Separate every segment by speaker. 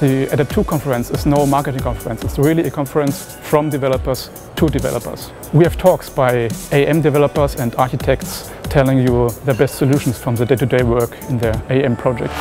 Speaker 1: The adaptTo conference is no marketing conference, it's really a conference from developers to developers. We have talks by AEM developers and architects telling you the best solutions from the day-to-day -day work in their AEM project.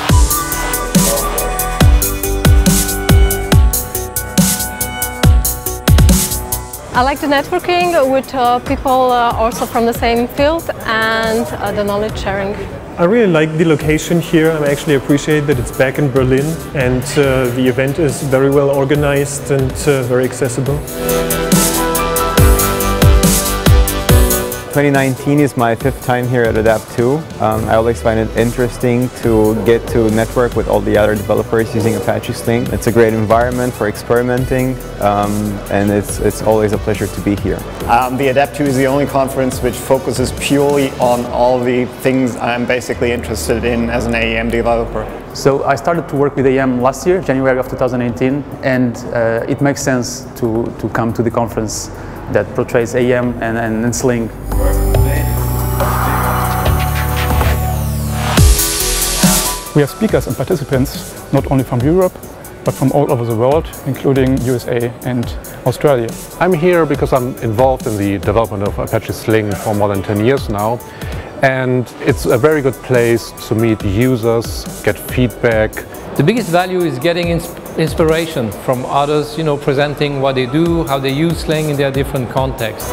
Speaker 2: I like the networking with uh, people uh, also from the same field and uh, the knowledge sharing.
Speaker 3: I really like the location here. I actually appreciate that it's back in Berlin and uh, the event is very well organized and uh, very accessible.
Speaker 4: 2019 is my fifth time here at adaptTo. Um, I always find it interesting to get to network with all the other developers using Apache Sling. It's a great environment for experimenting um, and it's, it's always a pleasure to be here.
Speaker 5: Um, the adaptTo is the only conference which focuses purely on all the things I'm basically interested in as an AEM developer.
Speaker 6: So I started to work with AEM last year, January of 2018, and uh, it makes sense to, to come to the conference that portrays AEM and, and, and Sling.
Speaker 1: We have speakers and participants not only from Europe, but from all over the world, including USA and Australia.
Speaker 7: I'm here because I'm involved in the development of Apache Sling for more than 10 years now. And it's a very good place to meet users, get feedback.
Speaker 8: The biggest value is getting inspiration from others, you know, presenting what they do, how they use Sling in their different contexts.